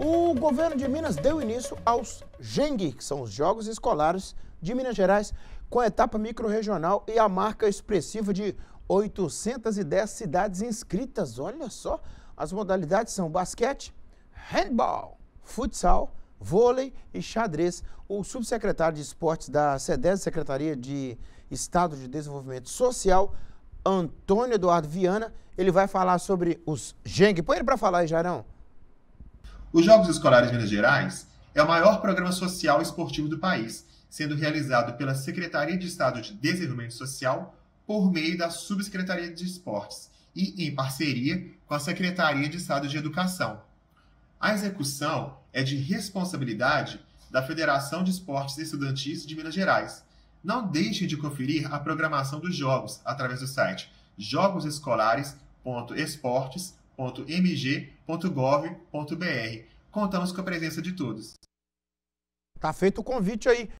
O governo de Minas deu início aos GENG, que são os Jogos Escolares de Minas Gerais, com a etapa microrregional e a marca expressiva de 810 cidades inscritas. Olha só, as modalidades são basquete, handball, futsal, vôlei e xadrez. O subsecretário de Esportes da SEDES, Secretaria de Estado de Desenvolvimento Social, Antônio Eduardo Viana, ele vai falar sobre os GENG. Põe ele para falar aí, Jairão. Os Jogos Escolares Minas Gerais é o maior programa social e esportivo do país, sendo realizado pela Secretaria de Estado de Desenvolvimento Social por meio da Subsecretaria de Esportes e em parceria com a Secretaria de Estado de Educação. A execução é de responsabilidade da Federação de Esportes Estudantis de Minas Gerais. Não deixe de conferir a programação dos jogos através do site jogosescolares.esportes.mg.gov.br. Contamos com a presença de todos. Tá feito o convite aí.